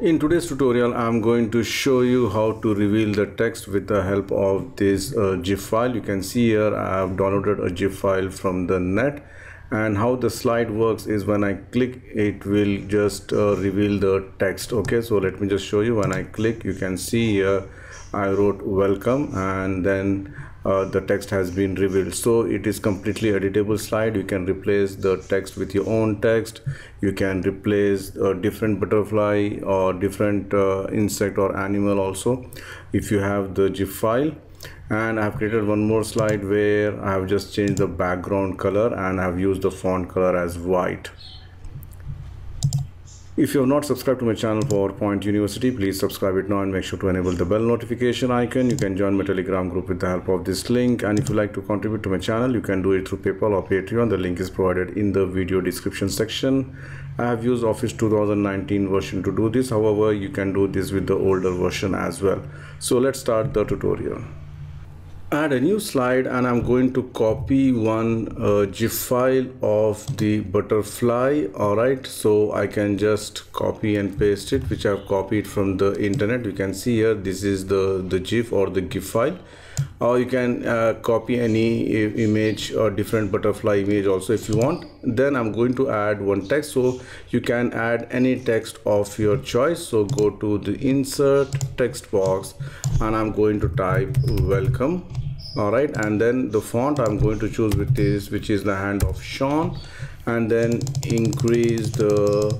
In today's tutorial, I'm going to show you how to reveal the text with the help of this uh, GIF file. You can see here I have downloaded a GIF file from the net and how the slide works is when I click it will just uh, reveal the text. Okay, so let me just show you when I click you can see here I wrote welcome and then uh, the text has been revealed. So it is completely editable slide. You can replace the text with your own text. You can replace a different butterfly or different uh, insect or animal also if you have the gif file. And I've created one more slide where I have just changed the background color and I've used the font color as white if you have not subscribed to my channel PowerPoint University, please subscribe it now and make sure to enable the bell notification icon. You can join my Telegram group with the help of this link. And if you like to contribute to my channel, you can do it through PayPal or Patreon. The link is provided in the video description section. I have used Office 2019 version to do this. However, you can do this with the older version as well. So let's start the tutorial add a new slide and I'm going to copy one uh, GIF file of the butterfly. Alright so I can just copy and paste it which I've copied from the internet. You can see here this is the the GIF or the GIF file. Or you can uh, copy any image or different butterfly image also if you want. Then I'm going to add one text. So you can add any text of your choice. So go to the insert text box and I'm going to type welcome all right and then the font i'm going to choose with this which is the hand of sean and then increase the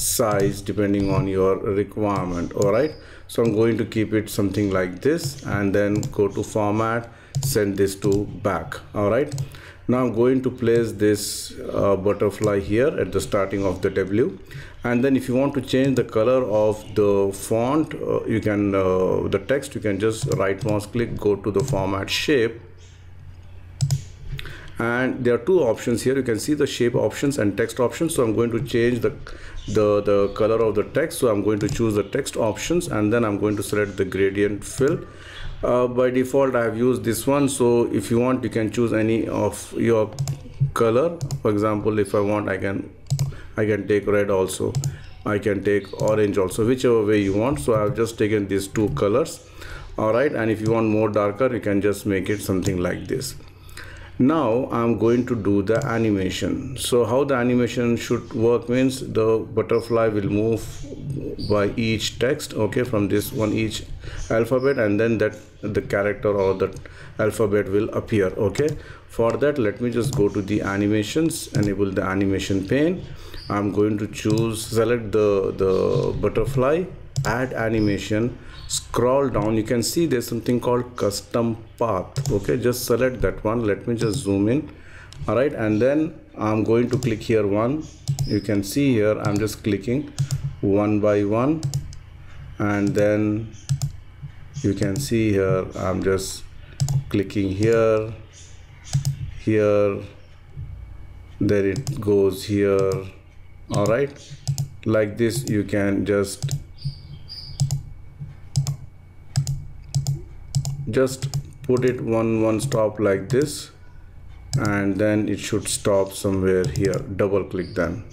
size depending on your requirement. All right so i'm going to keep it something like this and then go to format send this to back. All right now I'm going to place this uh, butterfly here at the starting of the W. And then if you want to change the color of the font uh, you can uh, the text you can just right mouse click go to the format shape. And there are two options here. You can see the shape options and text options. So i'm going to change the the the color of the text. So i'm going to choose the text options and then i'm going to select the gradient fill uh, by default I have used this one. So if you want you can choose any of your color. For example if I want I can I can take red also. I can take orange also whichever way you want. So I've just taken these two colors. Alright and if you want more darker you can just make it something like this now I'm going to do the animation. So how the animation should work means the butterfly will move by each text okay from this one each alphabet and then that the character or the alphabet will appear okay. For that let me just go to the animations enable the animation pane. I'm going to choose select the the butterfly add animation. Scroll down. You can see there's something called custom path. Okay just select that one. Let me just zoom in. All right and then i'm going to click here one. You can see here i'm just clicking one by one. And then you can see here i'm just clicking here here. There it goes here. All right like this you can just just put it one one stop like this and then it should stop somewhere here. Double click then.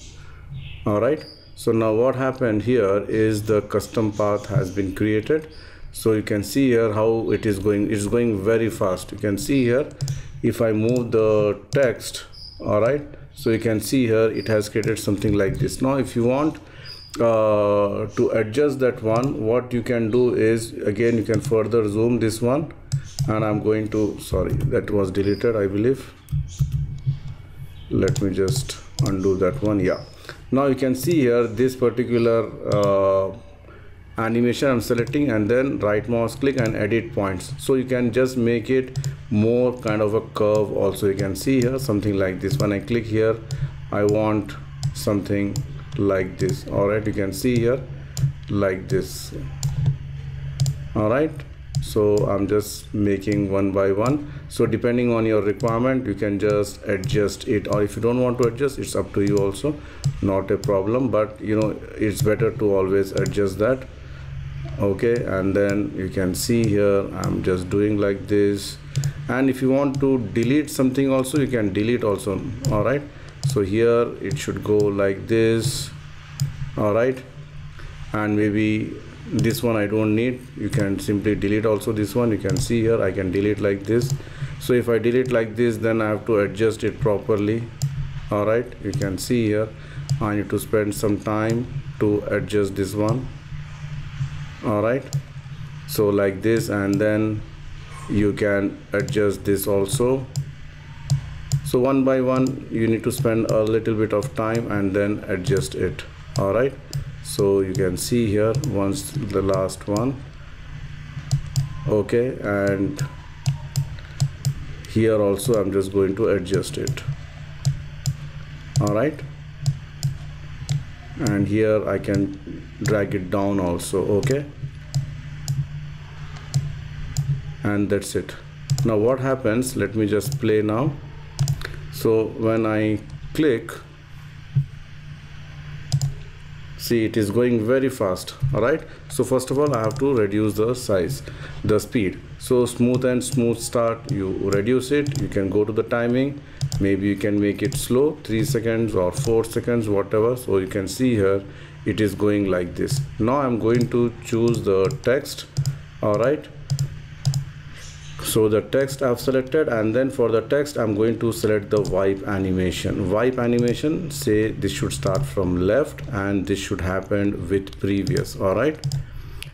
All right. So now what happened here is the custom path has been created. So you can see here how it is going. It's going very fast. You can see here if i move the text all right. So you can see here it has created something like this. Now if you want uh, to adjust that one what you can do is again you can further zoom this one and I'm going to sorry that was deleted I believe. Let me just undo that one yeah. Now you can see here this particular uh, animation I'm selecting and then right mouse click and edit points. So you can just make it more kind of a curve also. You can see here something like this. When I click here I want something like this. All right you can see here like this. All right so i'm just making one by one. So depending on your requirement you can just adjust it. Or if you don't want to adjust it's up to you also. Not a problem but you know it's better to always adjust that. Okay and then you can see here i'm just doing like this. And if you want to delete something also you can delete also. All right so here it should go like this. All right. And maybe this one I don't need. You can simply delete also this one. You can see here I can delete like this. So if I delete like this then I have to adjust it properly. Alright you can see here I need to spend some time to adjust this one. Alright so like this and then you can adjust this also so one by one you need to spend a little bit of time and then adjust it. All right? So you can see here once the last one. Okay and here also I'm just going to adjust it. All right? And here I can drag it down also okay? And that's it. Now what happens? Let me just play now so when I click see it is going very fast all right so first of all I have to reduce the size the speed. So smooth and smooth start you reduce it you can go to the timing. Maybe you can make it slow 3 seconds or 4 seconds whatever. So you can see here it is going like this. Now I'm going to choose the text all right so the text I've selected and then for the text I'm going to select the wipe animation. Wipe animation say this should start from left and this should happen with previous all right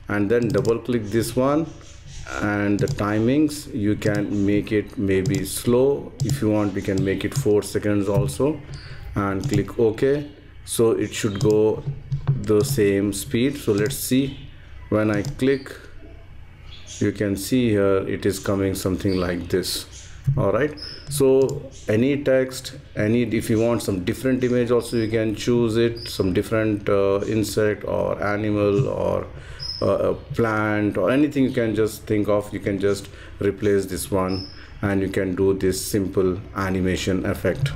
and then double click this one and the timings you can make it maybe slow. If you want we can make it four seconds also and click ok. So it should go the same speed. So let's see. When I click you can see here it is coming something like this. All right so any text any if you want some different image also you can choose it. Some different uh, insect or animal or uh, plant or anything you can just think of. You can just replace this one and you can do this simple animation effect